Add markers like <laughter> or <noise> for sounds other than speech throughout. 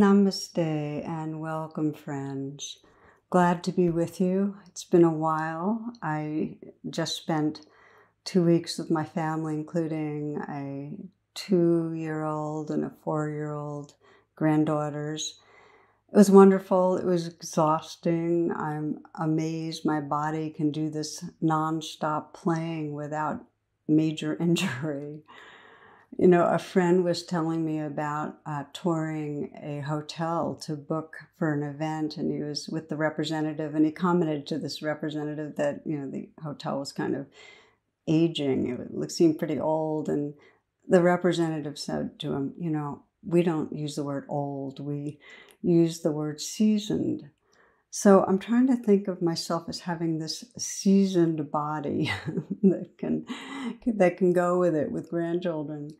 Namaste and welcome, friends. Glad to be with you. It's been a while. I just spent two weeks with my family, including a two year old and a four year old granddaughters. It was wonderful. It was exhausting. I'm amazed my body can do this nonstop playing without major <laughs> injury. You know, a friend was telling me about uh, touring a hotel to book for an event, and he was with the representative, and he commented to this representative that, you know, the hotel was kind of aging. It seemed pretty old. And the representative said to him, You know, we don't use the word old, we use the word seasoned. So I'm trying to think of myself as having this seasoned body <laughs> that can that can go with it with grandchildren.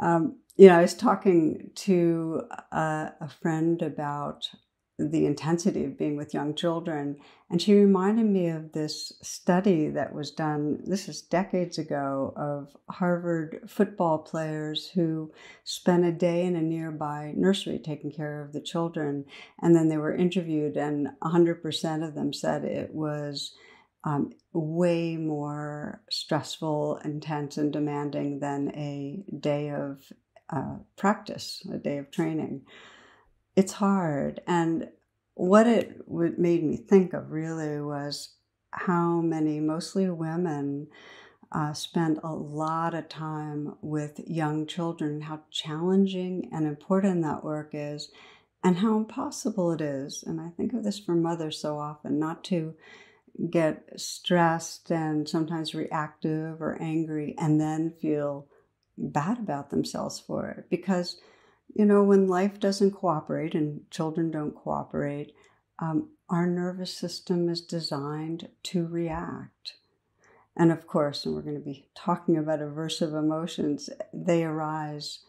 Um, you know, I was talking to a, a friend about the intensity of being with young children. And she reminded me of this study that was done, this is decades ago, of Harvard football players who spent a day in a nearby nursery taking care of the children. And then they were interviewed, and 100% of them said it was um, way more stressful, intense, and demanding than a day of uh, practice, a day of training it's hard. And what it made me think of really was how many, mostly women, uh, spend a lot of time with young children, how challenging and important that work is, and how impossible it is. And I think of this for mothers so often not to get stressed and sometimes reactive or angry and then feel bad about themselves for it because you know, when life doesn't cooperate and children don't cooperate, um, our nervous system is designed to react. And of course, and we're going to be talking about aversive emotions, they arise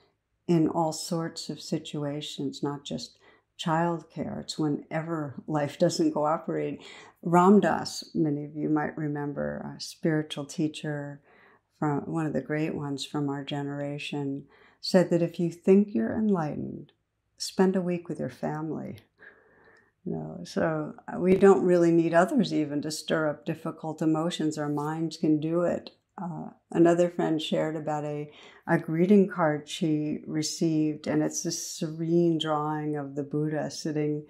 in all sorts of situations, not just childcare. It's whenever <laughs> life doesn't cooperate. Ram Dass, many of you might remember, a spiritual teacher from one of the great ones from our generation, said that if you think you're enlightened, spend a week with your family. You know, so uh, we don't really need others even to stir up difficult emotions. Our minds can do it. Uh, another friend shared about a, a greeting card she received, and it's this serene drawing of the Buddha sitting,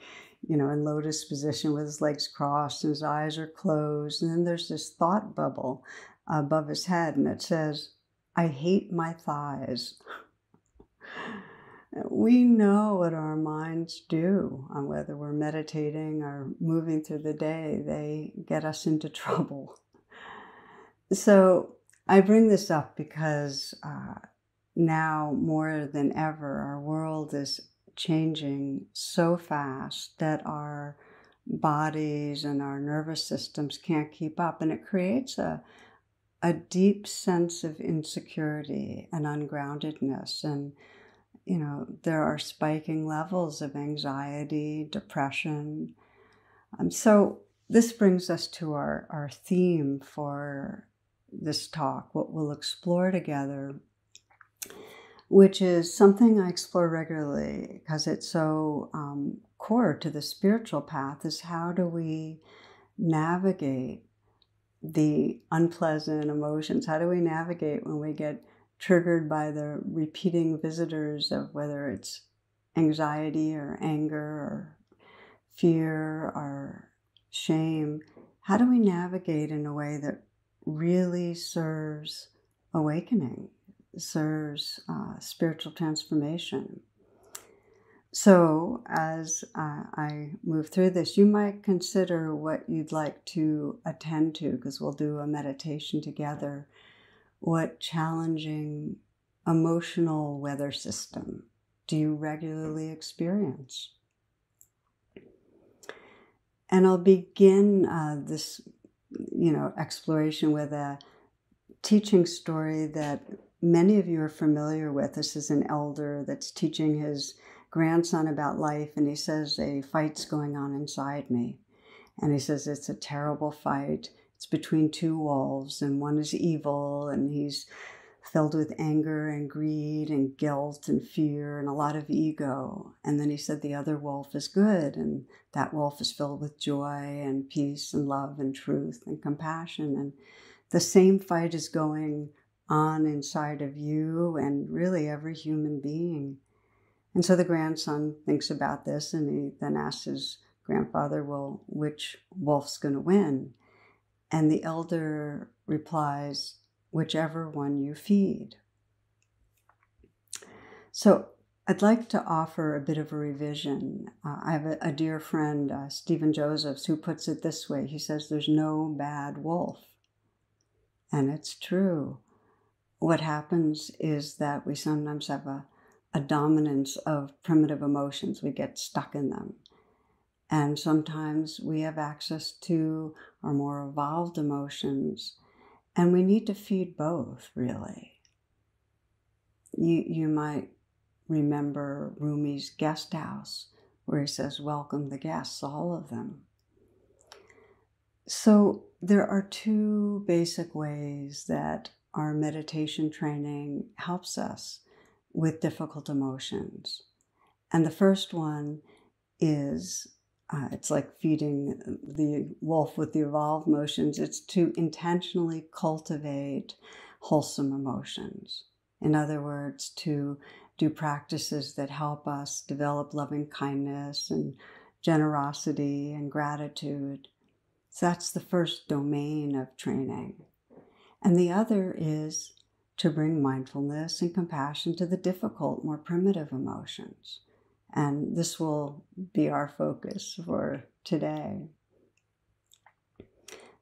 you know, in lotus position with his legs crossed and his eyes are closed. And then there's this thought bubble above his head, and it says, I hate my thighs. <laughs> we know what our minds do, whether we're meditating or moving through the day, they get us into <laughs> trouble. So I bring this up because uh, now more than ever, our world is changing so fast that our bodies and our nervous systems can't keep up, and it creates a a deep sense of insecurity and ungroundedness and you know, there are spiking levels of anxiety, depression. Um, so, this brings us to our, our theme for this talk, what we'll explore together, which is something I explore regularly because it's so um, core to the spiritual path is how do we navigate the unpleasant emotions? How do we navigate when we get triggered by the repeating visitors of whether it's anxiety or anger or fear or shame, how do we navigate in a way that really serves awakening, serves uh, spiritual transformation? So, as uh, I move through this, you might consider what you'd like to attend to because we'll do a meditation together what challenging emotional weather system do you regularly experience? And I'll begin uh, this, you know, exploration with a teaching story that many of you are familiar with. This is an elder that's teaching his grandson about life, and he says, A fight's going on inside me. And he says, It's a terrible fight it's between two wolves, and one is evil, and he's filled with anger and greed and guilt and fear and a lot of ego. And then he said the other wolf is good, and that wolf is filled with joy and peace and love and truth and compassion. And the same fight is going on inside of you and really every human being. And so the grandson thinks about this and he then asks his grandfather, Well, which wolf's going to win? And the elder replies, Whichever one you feed. So I'd like to offer a bit of a revision. Uh, I have a, a dear friend, uh, Stephen Josephs, who puts it this way He says, There's no bad wolf. And it's true. What happens is that we sometimes have a, a dominance of primitive emotions, we get stuck in them. And sometimes we have access to our more evolved emotions, and we need to feed both, really. You, you might remember Rumi's guest house, where he says, Welcome the guests, all of them. So, there are two basic ways that our meditation training helps us with difficult emotions. And the first one is uh, it's like feeding the wolf with the evolved emotions. It's to intentionally cultivate wholesome emotions. In other words, to do practices that help us develop loving kindness and generosity and gratitude. So that's the first domain of training. And the other is to bring mindfulness and compassion to the difficult, more primitive emotions. And this will be our focus for today.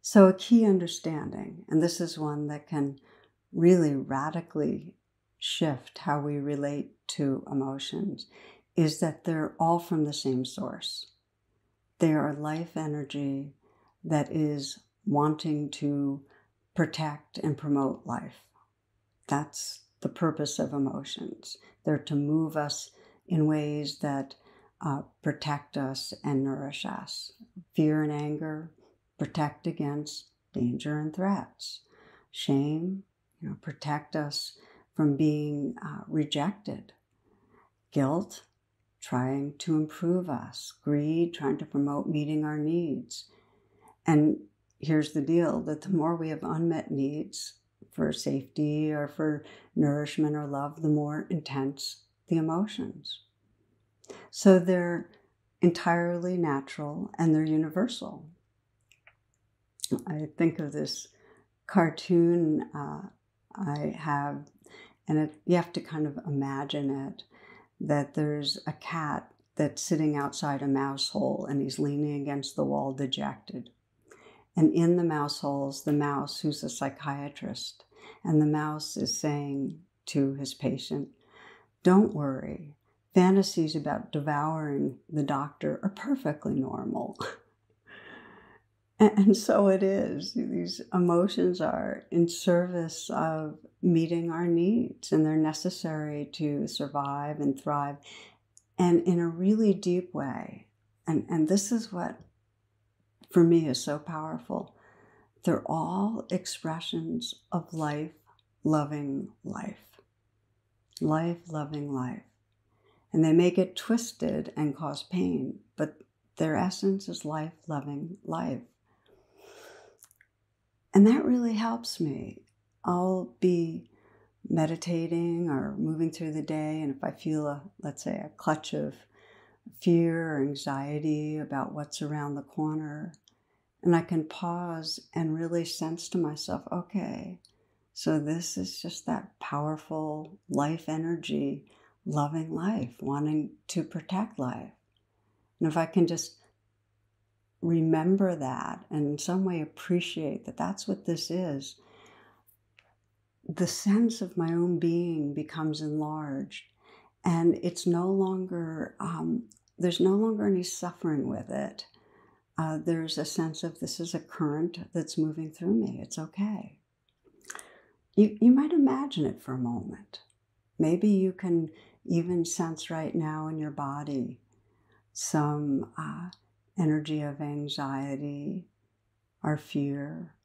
So, a key understanding, and this is one that can really radically shift how we relate to emotions, is that they're all from the same source. They are life energy that is wanting to protect and promote life. That's the purpose of emotions. They're to move us in ways that uh, protect us and nourish us. Fear and anger protect against danger and threats. Shame, you know, protect us from being uh, rejected. Guilt, trying to improve us. Greed, trying to promote meeting our needs. And here's the deal that the more we have unmet needs for safety or for nourishment or love, the more intense the emotions. So they're entirely natural and they're universal. I think of this cartoon uh, I have, and it, you have to kind of imagine it that there's a cat that's sitting outside a mouse hole and he's leaning against the wall dejected. And in the mouse holes, the mouse, who's a psychiatrist, and the mouse is saying to his patient, Don't worry, fantasies about devouring the doctor are perfectly normal. <laughs> and so it is. These emotions are in service of meeting our needs, and they're necessary to survive and thrive, and in a really deep way. And, and this is what for me is so powerful. They're all expressions of life loving life. Life loving life. And they may get twisted and cause pain, but their essence is life loving life. And that really helps me. I'll be meditating or moving through the day, and if I feel a, let's say, a clutch of fear or anxiety about what's around the corner, and I can pause and really sense to myself, okay, so this is just that powerful life energy, loving life, wanting to protect life. And if I can just remember that and in some way appreciate that that's what this is, the sense of my own being becomes enlarged. And it's no longer, um, there's no longer any suffering with it uh, there's a sense of this is a current that's moving through me. It's okay. You, you might imagine it for a moment. Maybe you can even sense right now in your body some uh, energy of anxiety or fear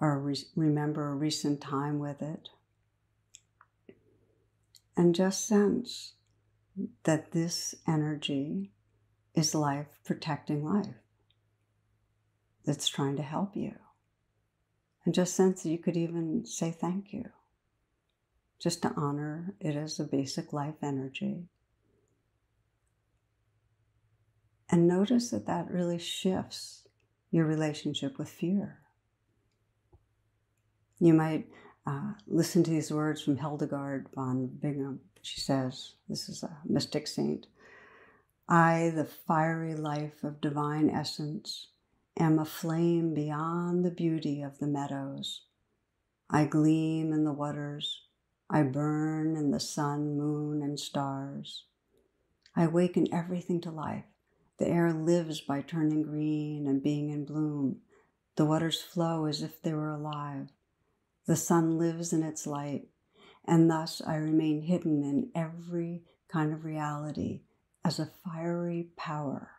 or re- remember a recent time with it. And just sense that this energy is life protecting life that's trying to help you. And just sense that you could even say thank you, just to honor it as a basic life energy. And notice that that really shifts your relationship with fear. You might uh, listen to these words from Hildegard von Bingen. She says, This is a mystic saint. I, the fiery life of divine essence, am a flame beyond the beauty of the meadows. I gleam in the waters. I burn in the sun, moon, and stars. I awaken everything to life. The air lives by turning green and being in bloom. The waters flow as if they were alive. The sun lives in its light, and thus I remain hidden in every kind of reality as a fiery power.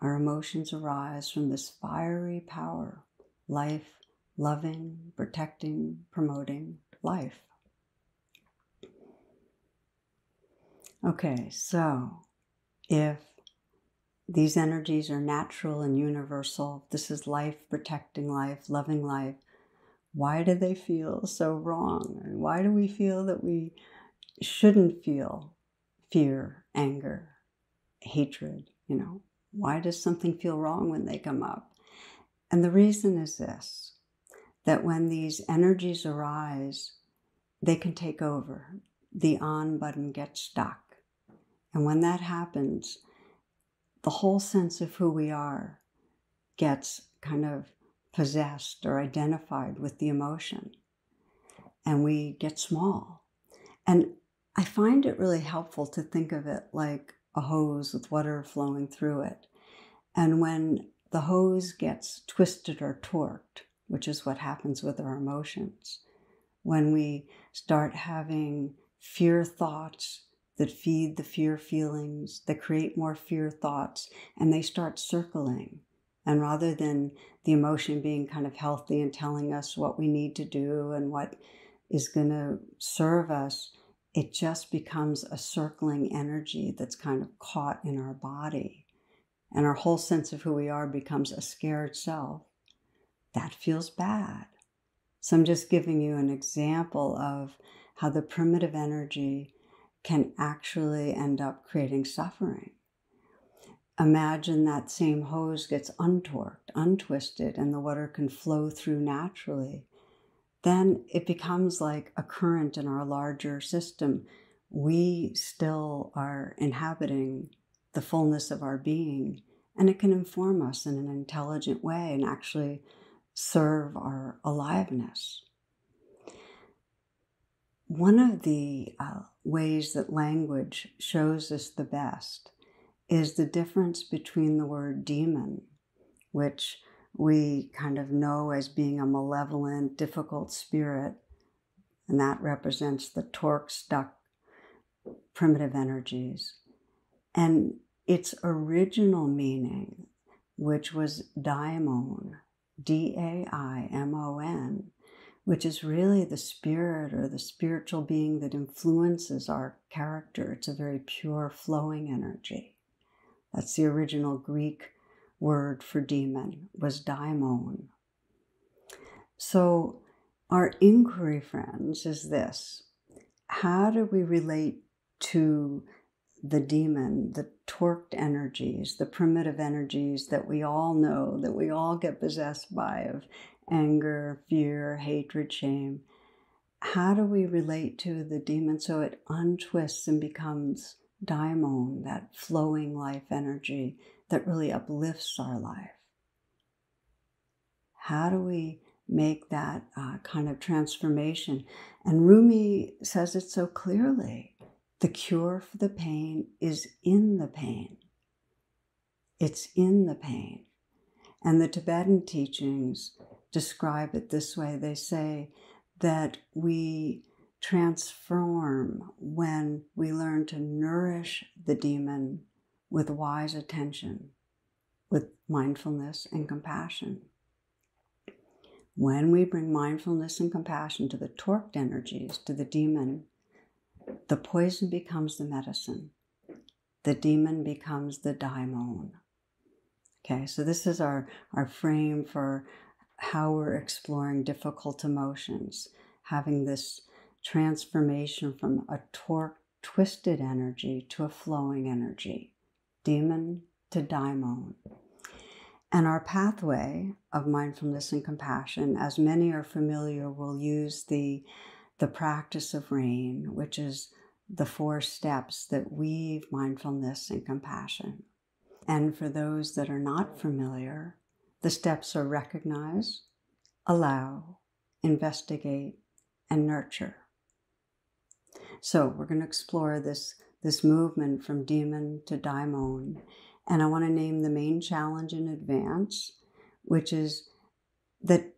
Our emotions arise from this fiery power, life, loving, protecting, promoting life. Okay, so if these energies are natural and universal. This is life protecting life, loving life. Why do they feel so wrong? Why do we feel that we shouldn't feel fear, anger, hatred? You know, why does something feel wrong when they come up? And the reason is this that when these energies arise, they can take over. The on button gets stuck. And when that happens, the whole sense of who we are gets kind of possessed or identified with the emotion. And we get small. And I find it really helpful to think of it like a hose with water flowing through it. And when the hose gets twisted or torqued, which is what happens with our emotions, when we start having fear thoughts that feed the fear feelings, that create more fear thoughts, and they start circling. And rather than the emotion being kind of healthy and telling us what we need to do and what is going to serve us, it just becomes a circling energy that's kind of caught in our body. And our whole sense of who we are becomes a scared self. That feels bad. So I'm just giving you an example of how the primitive energy can actually end up creating suffering. Imagine that same hose gets untorqued, untwisted, and the water can flow through naturally. Then it becomes like a current in our larger system. We still are inhabiting the fullness of our being, and it can inform us in an intelligent way and actually serve our aliveness. One of the uh, ways that language shows us the best is the difference between the word demon, which we kind of know as being a malevolent, difficult spirit, and that represents the torque stuck primitive energies, and its original meaning, which was daimon, D A I M O N, which is really the spirit or the spiritual being that influences our character. It's a very pure, flowing energy. That's the original Greek word for demon, was daimon. So, our inquiry, friends, is this How do we relate to the demon, the torqued energies, the primitive energies that we all know, that we all get possessed by, of anger, fear, hatred, shame. How do we relate to the demon so it untwists and becomes daimon, that flowing life energy that really uplifts our life? How do we make that uh, kind of transformation? And Rumi says it so clearly the cure for the pain is in the pain. It's in the pain. And the Tibetan teachings describe it this way they say that we transform when we learn to nourish the demon with wise attention. with mindfulness and compassion. When we bring mindfulness and compassion to the torqued energies, to the demon, the poison becomes the medicine. The demon becomes the daimon. Okay, so this is our, our frame for how we're exploring difficult emotions, having this transformation from a torque, twisted energy to a flowing energy, demon to daimon. And our pathway of mindfulness and compassion, as many are familiar, will use the, the practice of rain, which is the four steps that weave mindfulness and compassion. And for those that are not familiar, the steps are recognize, allow, investigate, and nurture. So we're going to explore this, this movement from demon to daimon and I want to name the main challenge in advance, which is that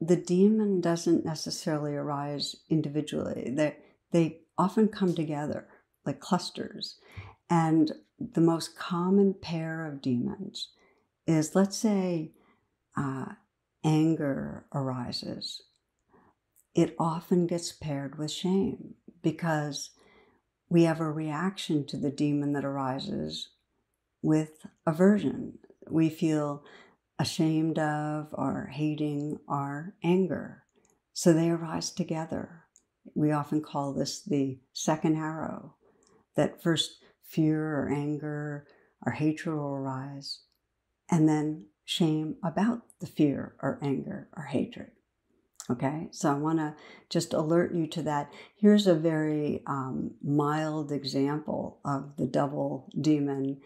the demon doesn't necessarily arise individually. They, they often come together like clusters. And the most common pair of demons is, let's say, uh, anger arises. It often gets paired with shame because we have a reaction to the demon that arises with aversion. We feel ashamed of or hating our anger. So they arise together. We often call this the second arrow, that first fear or anger or hatred will arise, and then shame about the fear or anger or hatred. Okay, so I want to just alert you to that. Here's a very um, mild example of the double demon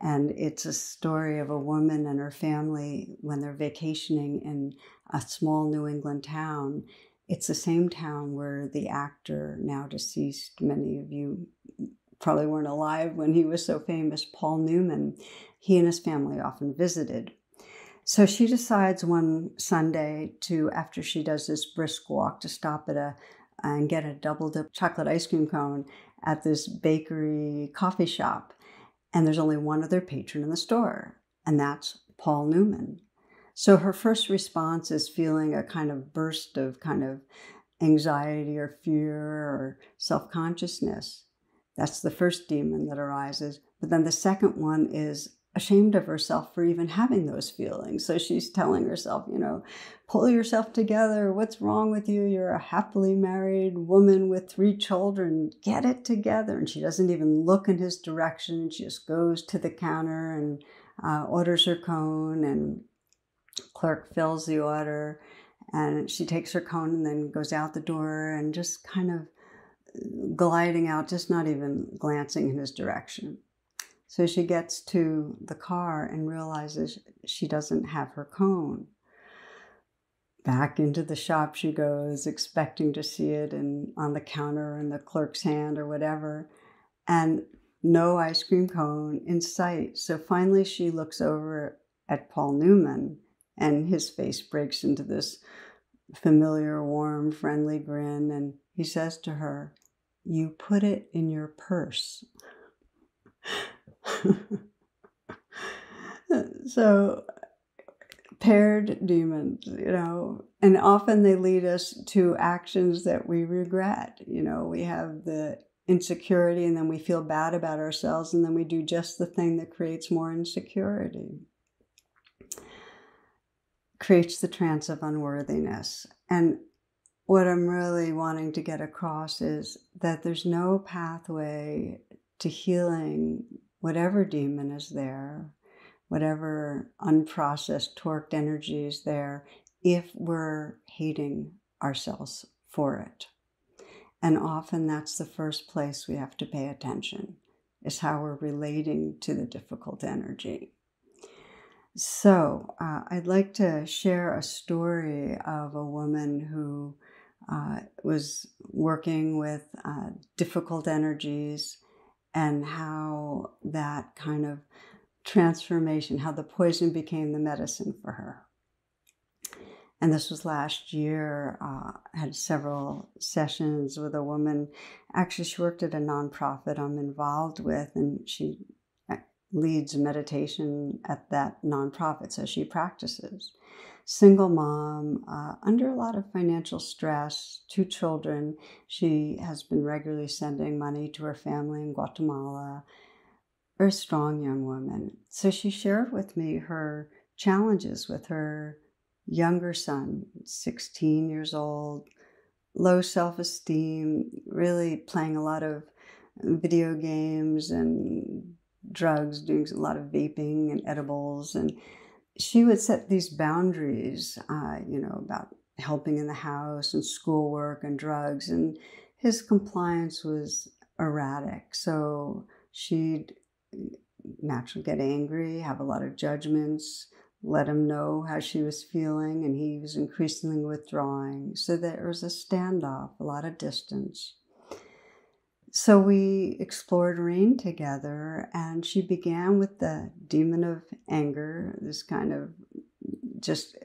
and it's a story of a woman and her family when they're vacationing in a small New England town. It's the same town where the actor, now deceased, many of you probably weren't alive when he was so famous, Paul Newman, he and his family often visited. So she decides one Sunday to, after she does this brisk walk, to stop at a and get a double dip chocolate ice cream cone at this bakery coffee shop and there's only one other patron in the store, and that's Paul Newman. So her first response is feeling a kind of burst of kind of anxiety or fear or self consciousness. That's the first demon that arises. But then the second one is ashamed of herself for even having those feelings. So she's telling herself, you know, pull yourself together. What's wrong with you? You're a happily married woman with three children. Get it together. And she doesn't even look in his direction. She just goes to the counter and uh, orders her cone, and clerk fills the order. And she takes her cone and then goes out the door and just kind of gliding out, just not even glancing in his direction. So she gets to the car and realizes she doesn't have her cone. Back into the shop she goes, expecting to see it in, on the counter in the clerk's hand or whatever, and no ice cream cone in sight. So finally she looks over at Paul Newman, and his face breaks into this familiar, warm, friendly grin, and he says to her, You put it in your purse. <laughs> so paired demons, you know, and often they lead us to actions that we regret. You know, we have the insecurity and then we feel bad about ourselves and then we do just the thing that creates more insecurity. Creates the trance of unworthiness. And what I'm really wanting to get across is that there's no pathway to healing whatever demon is there, whatever unprocessed, torqued energy is there, if we're hating ourselves for it. And often that's the first place we have to pay attention, is how we're relating to the difficult energy. So, uh, I'd like to share a story of a woman who uh, was working with uh, difficult energies and how that kind of transformation, how the poison became the medicine for her. And this was last year. Uh, had several sessions with a woman. Actually, she worked at a nonprofit I'm involved with, and she leads meditation at that nonprofit, so she practices. Single mom, uh, under a lot of financial stress, two children. She has been regularly sending money to her family in Guatemala. Very strong young woman. So she shared with me her challenges with her younger son, 16 years old, low self esteem, really playing a lot of video games and drugs, doing a lot of vaping and edibles. And she would set these boundaries, uh, you know, about helping in the house and schoolwork and drugs. And his compliance was erratic. So she'd naturally get angry, have a lot of judgments, let him know how she was feeling, and he was increasingly withdrawing. So there was a standoff, a lot of distance. So we explored rain together, and she began with the demon of anger, this kind of just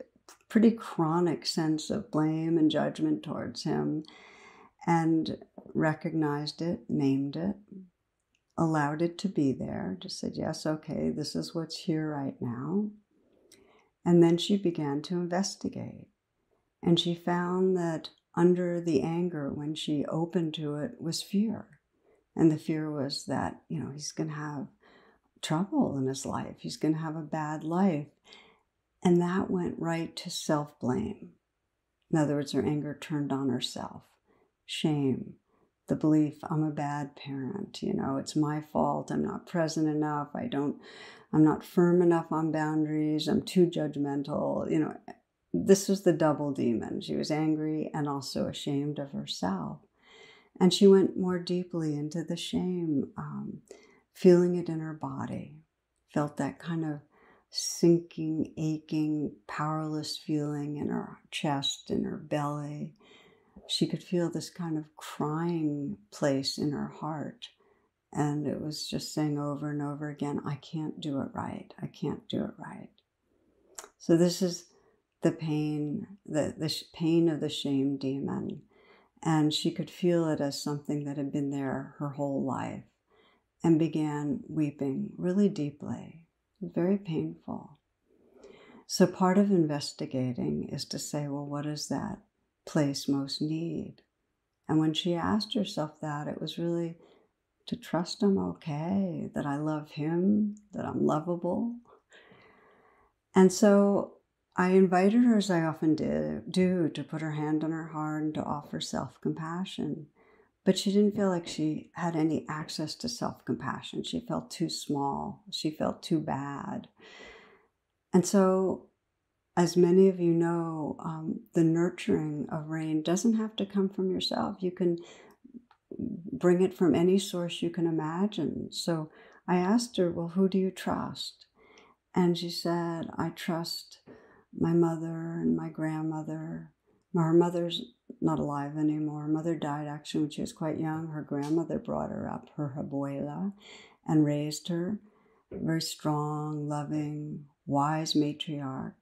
pretty chronic sense of blame and judgment towards him, and recognized it, named it, allowed it to be there, just said, Yes, okay, this is what's here right now. And then she began to investigate. And she found that under the anger, when she opened to it, was fear. And the fear was that, you know, he's going to have trouble in his life, he's going to have a bad life. And that went right to self blame. In other words, her anger turned on herself. Shame, the belief I'm a bad parent, you know, it's my fault, I'm not present enough, I don't, I'm not firm enough on boundaries, I'm too judgmental, you know. This was the double demon. She was angry and also ashamed of herself. And she went more deeply into the shame, um, feeling it in her body, felt that kind of sinking, aching, powerless feeling in her chest, in her belly. She could feel this kind of crying place in her heart. And it was just saying over and over again, I can't do it right. I can't do it right. So, this is the pain, the, the pain of the shame demon and she could feel it as something that had been there her whole life and began weeping really deeply. Very painful. So, part of investigating is to say, well, what does that place most need? And when she asked herself that, it was really to trust I'm okay, that I love him, that I'm lovable. And so I invited her, as I often do, do, to put her hand on her heart and to offer self compassion. But she didn't feel like she had any access to self compassion. She felt too small. She felt too bad. And so, as many of you know, um, the nurturing of rain doesn't have to come from yourself. You can bring it from any source you can imagine. So I asked her, Well, who do you trust? And she said, I trust my mother and my grandmother. Her mother's not alive anymore. Her mother died actually when she was quite young. Her grandmother brought her up, her abuela, and raised her. Very strong, loving, wise matriarch.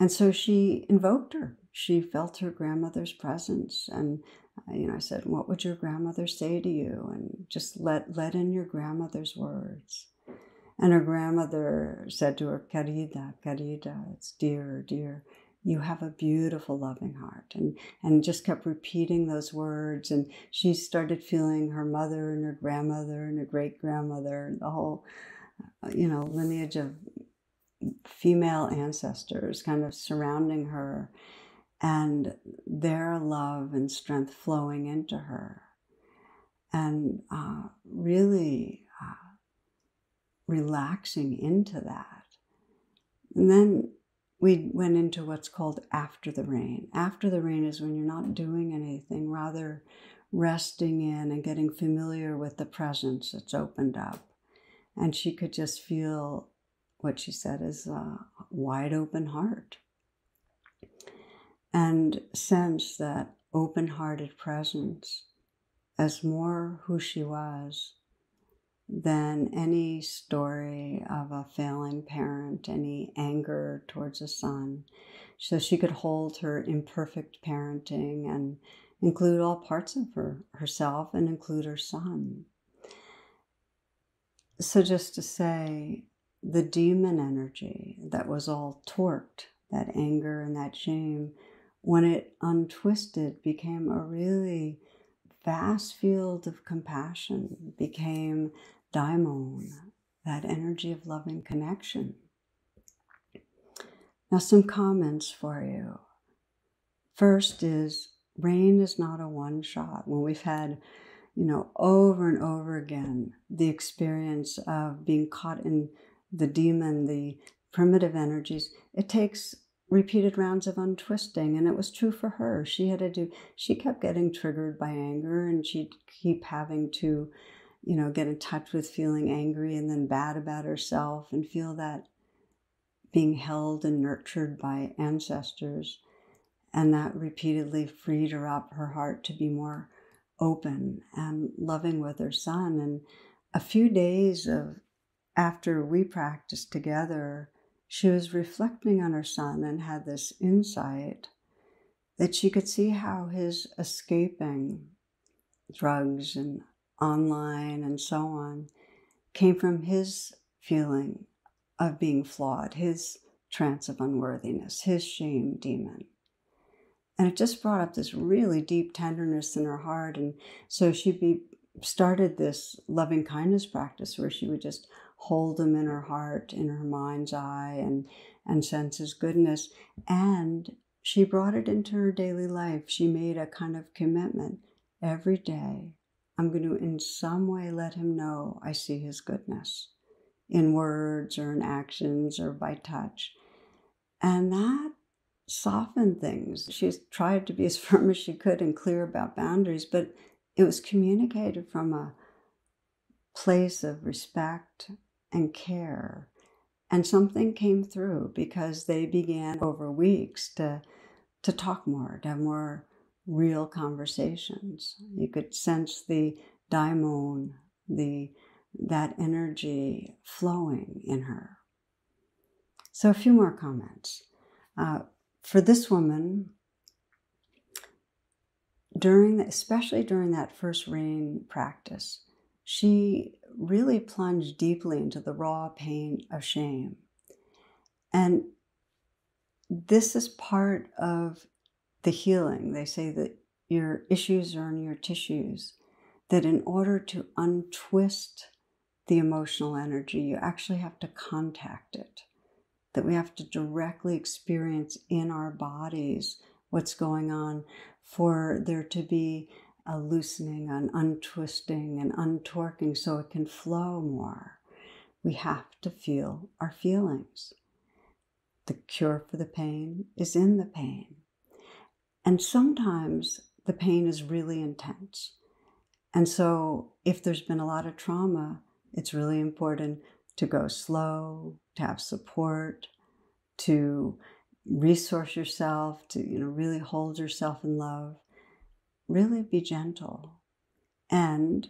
And so she invoked her. She felt her grandmother's presence. And, uh, you know, I said, What would your grandmother say to you? And just let, let in your grandmother's words. And her grandmother said to her, Querida, querida, it's dear, dear, you have a beautiful, loving heart. And, and just kept repeating those words. And she started feeling her mother and her grandmother and her great grandmother, and the whole, uh, you know, lineage of female ancestors kind of surrounding her and their love and strength flowing into her. And uh, really, relaxing into that. And then we went into what's called after the rain. After the rain is when you're not doing anything, rather resting in and getting familiar with the presence that's opened up. And she could just feel what she said is a wide open heart and sense that open hearted presence as more who she was than any story of a failing parent, any anger towards a son. So she could hold her imperfect parenting and include all parts of her herself and include her son. so, just to say, the demon energy that was all torqued, that anger and that shame, when it untwisted, became a really vast field of compassion, became daimon, that energy of loving connection. Now, some comments for you. First is rain is not a one shot. When we've had, you know, over and over again, the experience of being caught in the demon, the primitive energies, it takes repeated rounds of untwisting. And it was true for her. She had to do, she kept getting triggered by anger and she'd keep having to, you know, get in touch with feeling angry and then bad about herself and feel that being held and nurtured by ancestors. And that repeatedly freed her up, her heart to be more open and loving with her son. And a few days of after we practiced together, she was reflecting on her son and had this insight that she could see how his escaping drugs and online and so on came from his feeling of being flawed, his trance of unworthiness, his shame demon. And it just brought up this really deep tenderness in her heart. And so she be, started this loving kindness practice where she would just hold him in her heart, in her mind's eye, and, and sense his goodness. And she brought it into her daily life. She made a kind of commitment every day. I'm going to, in some way, let him know I see his goodness in words or in actions or by touch. And that softened things. She tried to be as <laughs> firm as she could and clear about boundaries, but it was communicated from a place of respect and care. And something came through because they began over weeks to, to talk more, to have more real conversations. You could sense the daimon, the that energy flowing in her. So a few more comments. Uh, for this woman, during the, especially during that first rain practice, she really plunged deeply into the raw pain of shame. And this is part of the healing. They say that your issues are in your tissues, that in order to untwist the emotional energy, you actually have to contact it, that we have to directly experience in our bodies what's going on for there to be a loosening, an untwisting, and untorquing so it can flow more. We have to feel our feelings. The cure for the pain is in the pain. And sometimes the pain is really intense. And so, if there's been a lot of trauma, it's really important to go slow, to have support, to resource yourself, to you know really hold yourself in love really be gentle. And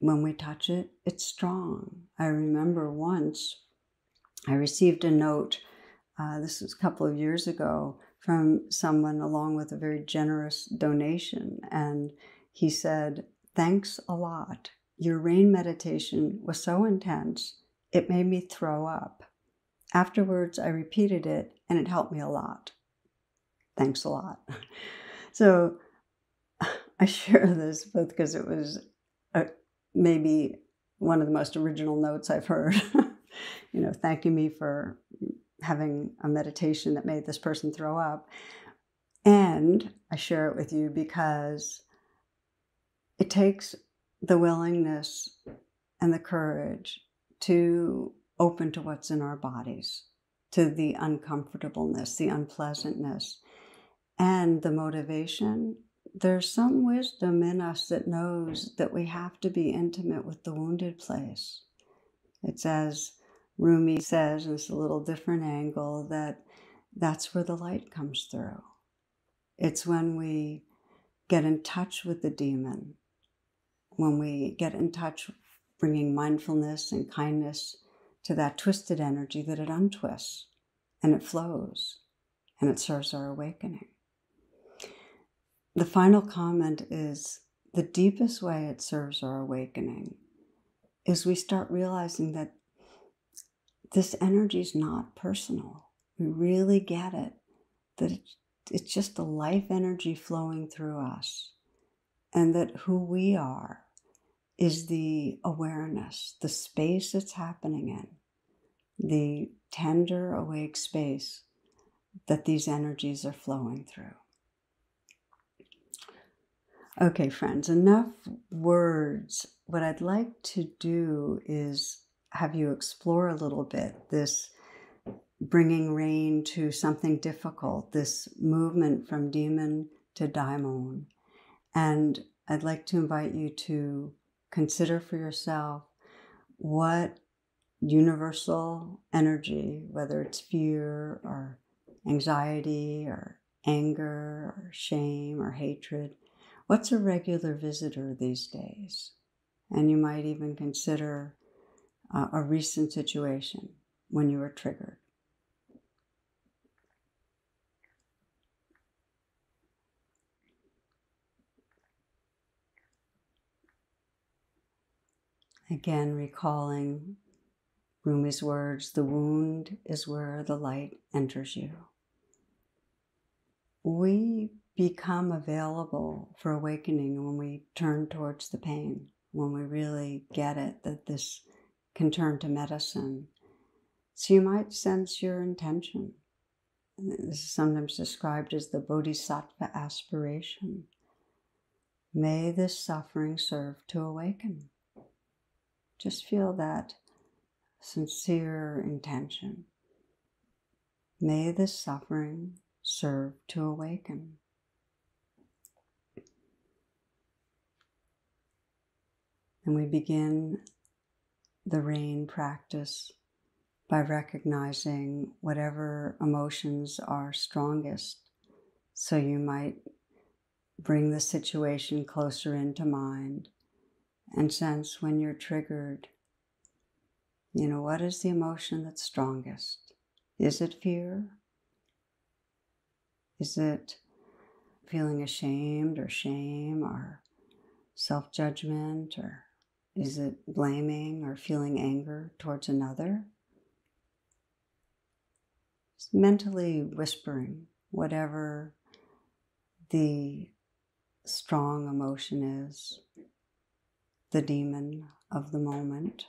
when we touch it, it's strong. I remember once I received a note, uh, this was a couple of years ago, from someone along with a very generous donation. And he said, Thanks a lot. Your rain meditation was so intense, it made me throw up. Afterwards, I repeated it and it helped me a lot. Thanks a lot. <laughs> So <laughs> I share this both because it was a, maybe one of the most original notes I've heard. <laughs> you know, thanking me for having a meditation that made this person throw up. And I share it with you because it takes the willingness and the courage to open to what's in our bodies, to the uncomfortableness, the unpleasantness, and the motivation, there's some wisdom in us that knows that we have to be intimate with the wounded place. It's as Rumi says, it's a little different angle, that that's where the light comes through. It's when we get in touch with the demon, when we get in touch, bringing mindfulness and kindness to that twisted energy, that it untwists and it flows and it serves our awakening. The final comment is the deepest way it serves our awakening is we start realizing that this energy is not personal. We really get it, that it's, just a life energy flowing through us, and that who we are is the awareness, the space it's happening in, the tender, awake space that these energies are flowing through. Okay, friends, enough words. What I'd like to do is have you explore a little bit this bringing rain to something difficult, this movement from demon to daimon. And I'd like to invite you to consider for yourself what universal energy, whether it's fear or anxiety or anger or shame or hatred, what's a regular visitor these days? And you might even consider uh, a recent situation when you were triggered. Again, recalling Rumi's words the wound is where the light enters you. We become available for awakening when we turn towards the pain, when we really get it that this can turn to medicine. So you might sense your intention. This is sometimes described as the bodhisattva aspiration. May this suffering serve to awaken. Just feel that sincere intention. May this suffering serve to awaken. And we begin the rain practice by recognizing whatever emotions are strongest. So you might bring the situation closer into mind and sense when you're triggered, you know, what is the emotion that's strongest? Is it fear? Is it feeling ashamed or shame or self judgment? Or is it blaming or feeling anger towards another? Just mentally whispering whatever the strong emotion is the demon of the moment,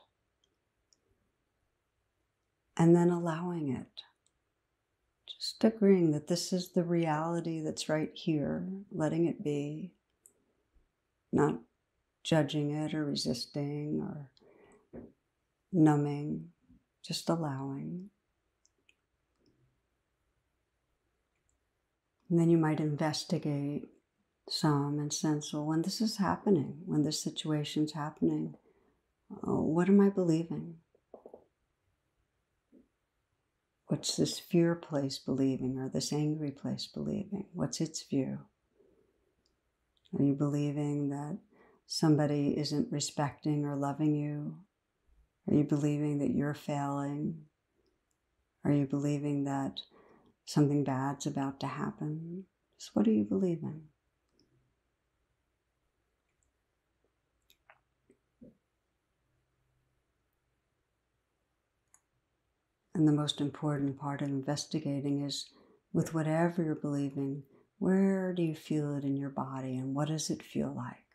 and then allowing it. Just agreeing that this is the reality that's right here, letting it be, not judging it or resisting or numbing, just allowing. And then you might investigate some and sense, well, when this is happening, when this situation's happening, oh, what am I believing? What's this fear place believing or this angry place believing? What's its view? Are you believing that somebody isn't respecting or loving you? Are you believing that you're failing? Are you believing that something bad's about to happen? So what are you believing? And the most important part of investigating is with whatever you're believing, where do you feel it in your body and what does it feel like?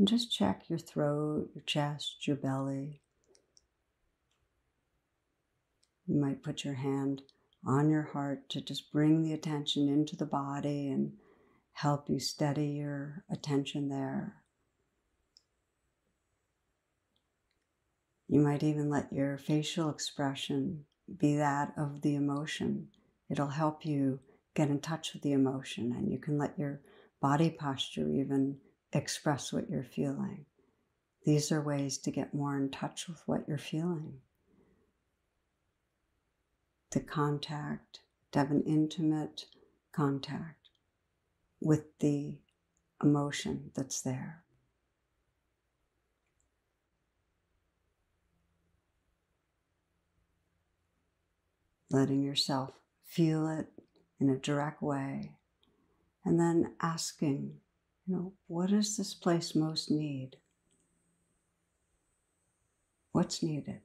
And just check your throat, your chest, your belly. You might put your hand on your heart to just bring the attention into the body and help you steady your attention there. You might even let your facial expression be that of the emotion. It'll help you get in touch with the emotion, and you can let your body posture even express what you're feeling. These are ways to get more in touch with what you're feeling. To contact, to have an intimate contact with the emotion that's there. letting yourself feel it in a direct way, and then asking, you know, what does this place most need? What's needed?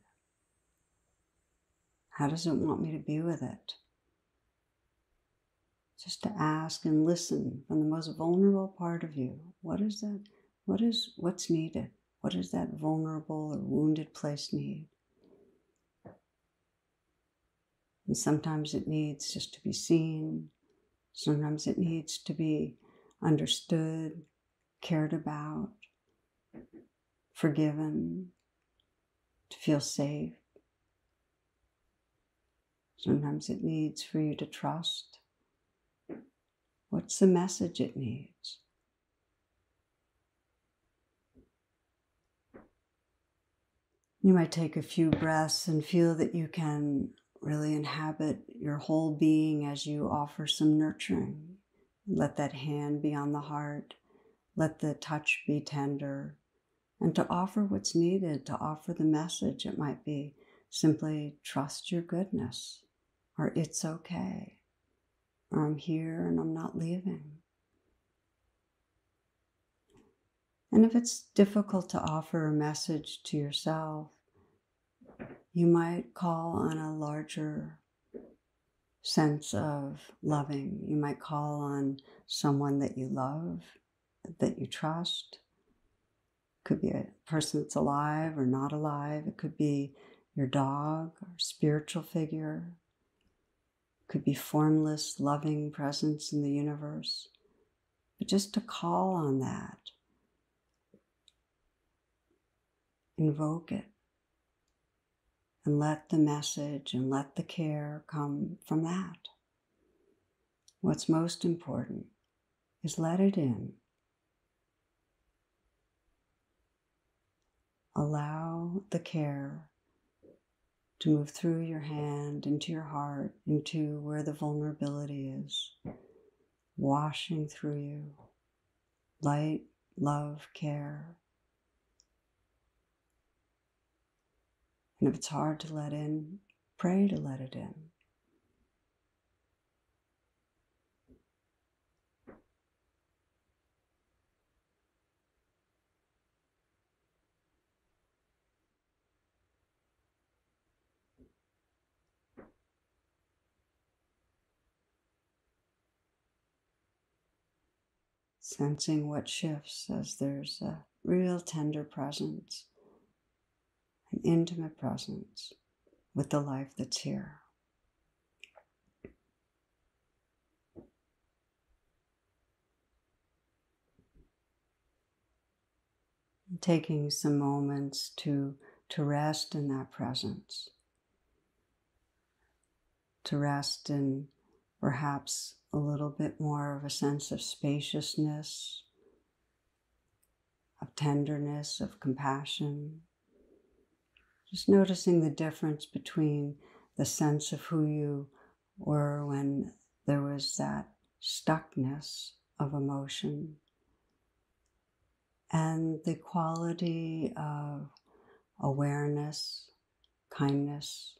How does it want me to be with it? Just to ask and listen from the most vulnerable part of you. What is that? What is what's needed? What does that vulnerable or wounded place need? And sometimes it needs just to be seen. Sometimes it needs to be understood, cared about, forgiven, to feel safe. Sometimes it needs for you to trust. What's the message it needs? You might take a few breaths and feel that you can really inhabit your whole being as you offer some nurturing. Let that hand be on the heart. Let the touch be tender. And to offer what's needed, to offer the message, it might be simply trust your goodness, or it's okay, or I'm here and I'm not leaving. And if it's difficult to offer a message to yourself, you might call on a larger sense of loving. You might call on someone that you love, that you trust. Could be a person that's alive or not alive. It could be your dog or spiritual figure. Could be formless, loving presence in the universe. But just to call on that, invoke it and let the message and let the care come from that. What's most important is let it in. Allow the care to move through your hand, into your heart, into where the vulnerability is, washing through you. Light, love, care. And if it's hard to let in, pray to let it in. Sensing what shifts as there's a real tender presence intimate presence with the life that's here. Taking some moments to, to rest in that presence, to rest in perhaps a little bit more of a sense of spaciousness, of tenderness, of compassion, just noticing the difference between the sense of who you were when there was that stuckness of emotion and the quality of awareness, kindness,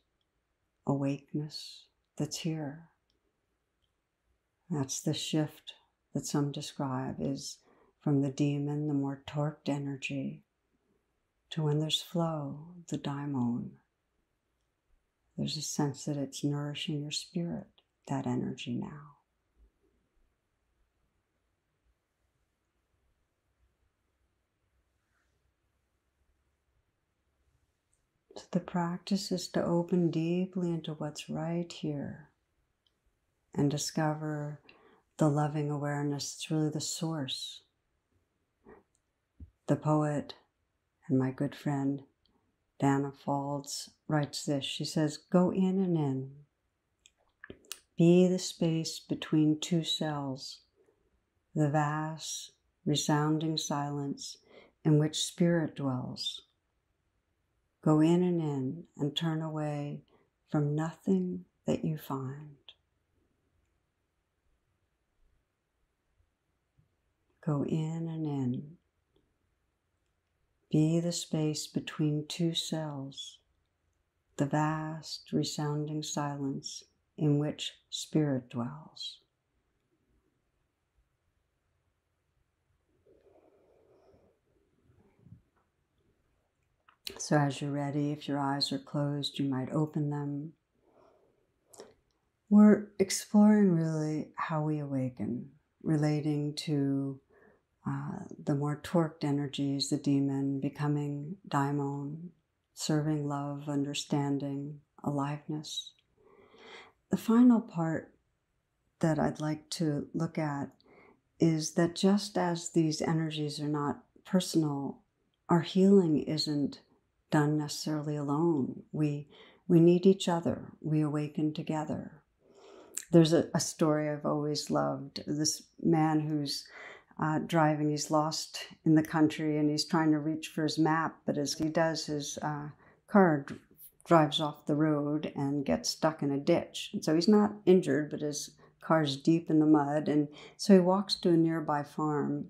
awakeness that's here. That's the shift that some describe is from the demon, the more torqued energy, to when there's flow, the daimon. There's a sense that it's nourishing your spirit, that energy now. So the practice is to open deeply into what's right here and discover the loving awareness that's really the source. The poet and my good friend Danna Faulds writes this. She says, Go in and in. Be the space between two cells, the vast, resounding silence in which spirit dwells. Go in and in and turn away from nothing that you find. Go in and in be the space between two cells, the vast resounding silence in which spirit dwells. So, as you're ready, if your eyes are closed, you might open them. We're exploring really how we awaken, relating to uh, the more torqued energies, the demon, becoming daimon, serving love, understanding, aliveness. The final part that I'd like to look at is that just as these energies are not personal, our healing isn't done necessarily alone. We we need each other. We awaken together. There's a, a story I've always loved. This man who's uh, driving, he's lost in the country and he's trying to reach for his map, but as he does, his uh, car d- drives off the road and gets stuck in a ditch. And so he's not injured, but his car's deep in the mud. And so he walks to a nearby farm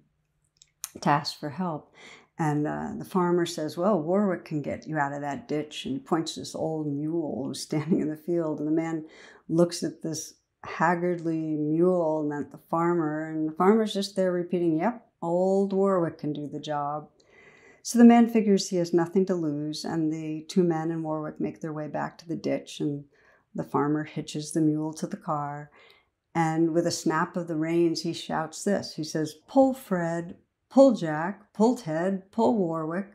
to ask for help. And uh, the farmer says, Well, Warwick can get you out of that ditch, and points to this old mule who's standing in the field. And the man looks at this haggardly mule meant the farmer, and the farmer's just there repeating, Yep, old Warwick can do the job. So the man figures he has nothing to lose, and the two men and Warwick make their way back to the ditch, and the farmer hitches the mule to the car. And with a snap of the reins, he shouts this. He says, Pull Fred, pull Jack, pull Ted, pull Warwick.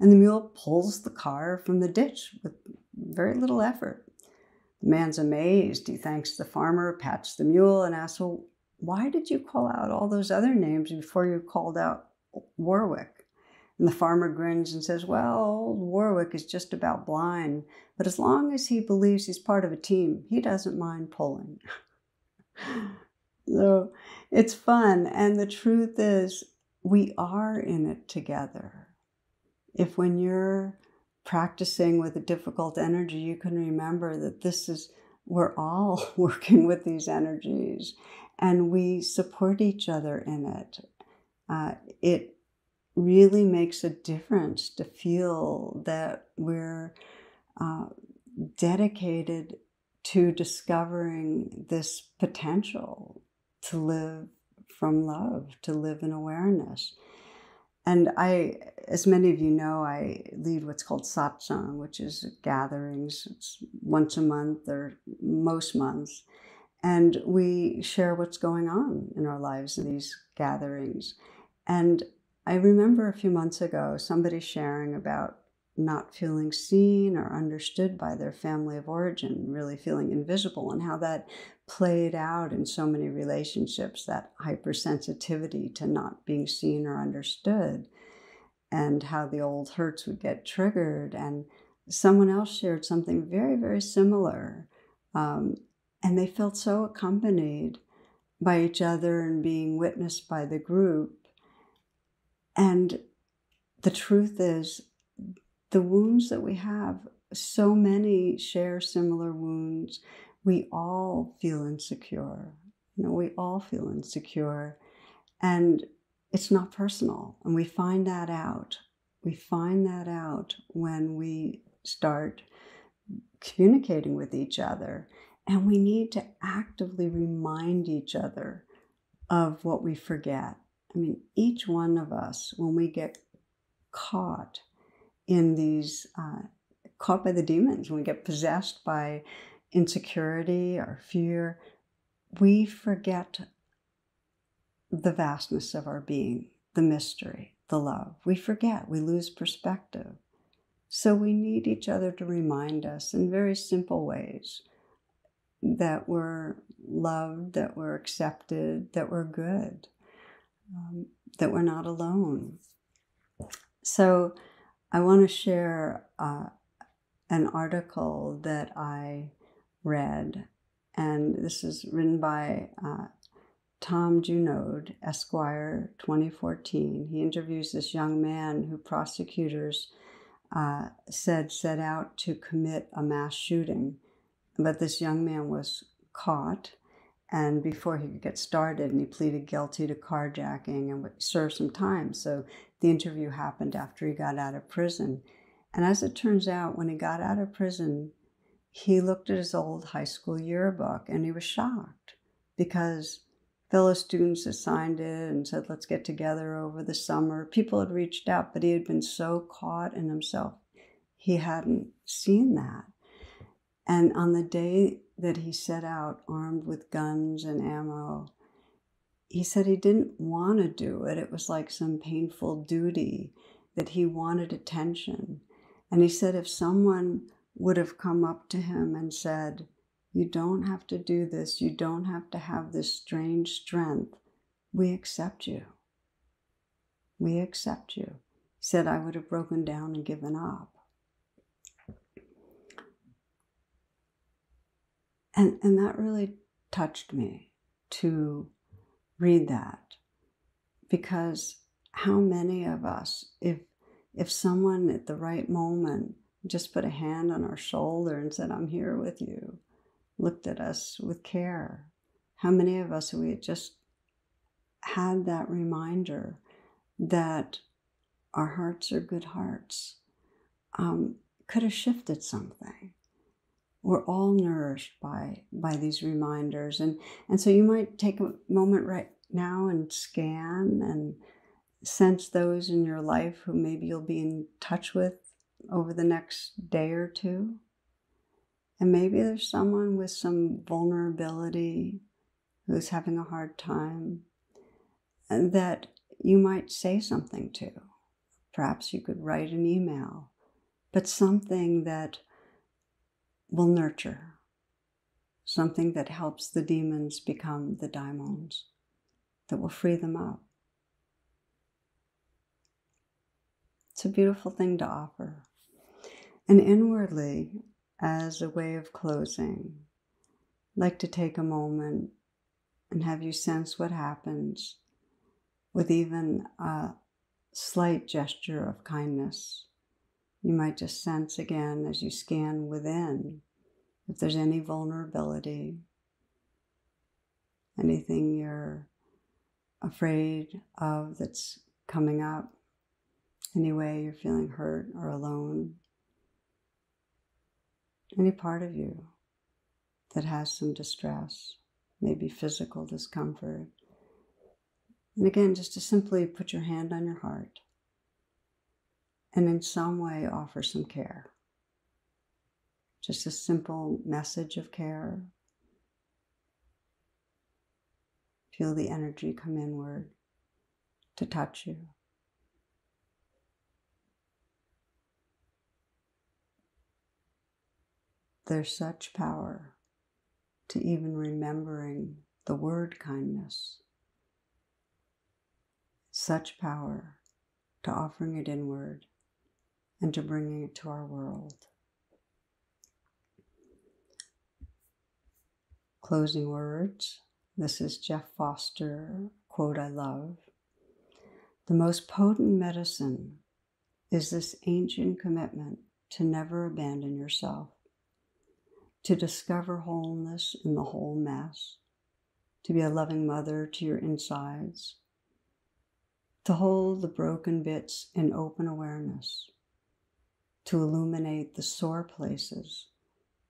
And the mule pulls the car from the ditch with very little effort. The man's amazed. He thanks the farmer, pats the mule, and asks, Well, why did you call out all those other names before you called out Warwick? And the farmer grins and says, Well, old Warwick is just about blind, but as long as he believes he's part of a team, he doesn't mind pulling. <laughs> so it's fun. And the truth is, we are in it together. If when you're practicing with a difficult energy, you can remember that this is, we're all <laughs> working with these energies and we support each other in it. Uh, it really makes a difference to feel that we're uh, dedicated to discovering this potential to live from love, to live in awareness. And I, as many of you know, I lead what's called satsang, which is gatherings. It's once a month or most months. And we share what's going on in our lives in these gatherings. And I remember a few months ago somebody sharing about not feeling seen or understood by their family of origin, really feeling invisible, and how that played out in so many relationships that hypersensitivity to not being seen or understood, and how the old hurts would get triggered. And someone else shared something very, very similar. Um, and they felt so accompanied by each other and being witnessed by the group. And the truth is, the wounds that we have, so many share similar wounds. We all feel insecure. You know, we all feel insecure. And it's not personal. And we find that out. We find that out when we start communicating with each other. And we need to actively remind each other of what we forget. I mean, each one of us, when we get caught in these, uh, caught by the demons, when we get possessed by insecurity or fear, we forget the vastness of our being, the mystery, the love. We forget, we lose perspective. So we need each other to remind us in very simple ways that we're loved, that we're accepted, that we're good, um, that we're not alone. So I want to share uh, an article that I read, and this is written by uh, Tom Junod, Esquire, 2014. He interviews this young man who prosecutors uh, said set out to commit a mass shooting, but this young man was caught. And before he could get started, and he pleaded guilty to carjacking and served some time. So the interview happened after he got out of prison. And as it turns out, when he got out of prison, he looked at his old high school yearbook and he was shocked because fellow students had signed it and said, let's get together over the summer. People had reached out, but he had been so caught in himself. he hadn't seen that. And on the day that he set out armed with guns and ammo, he said he didn't want to do it. It was like some painful duty that he wanted attention. And he said if someone would have come up to him and said, You don't have to do this, you don't have to have this strange strength, we accept you. We accept you. He said, I would have broken down and given up. And, and that really touched me to read that. Because how many of us, if if someone at the right moment just put a hand on our shoulder and said, I'm here with you, looked at us with care, how many of us we just had that reminder that our hearts are good hearts um, could have shifted something we're all nourished by by these reminders. And and so you might take a moment right now and scan and sense those in your life who maybe you'll be in touch with over the next day or two. And maybe there's someone with some vulnerability who's having a hard time and that you might say something to. Perhaps you could write an email but something that will nurture, something that helps the demons become the daimons, that will free them up. It's a beautiful thing to offer. And inwardly, as a way of closing, I'd like to take a moment and have you sense what happens with even a slight gesture of kindness you might just sense again as you scan within if there's any vulnerability, anything you're afraid of that's coming up, any way you're feeling hurt or alone, any part of you that has some distress, maybe physical discomfort. And again, just to simply put your hand on your heart and in some way offer some care. Just a simple message of care. Feel the energy come inward to touch you. There's such power to even remembering the word kindness. Such power to offering it inward and to bringing it to our world. Closing words. This is Jeff Foster, quote I love. The most potent medicine is this ancient commitment to never abandon yourself, to discover wholeness in the whole mess, to be a loving mother to your insides, to hold the broken bits in open awareness, to illuminate the sore places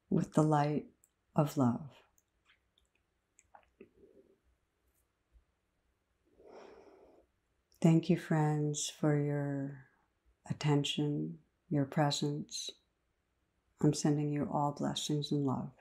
with the light of love. Thank you, friends, for your attention, your presence. I'm sending you all blessings and love.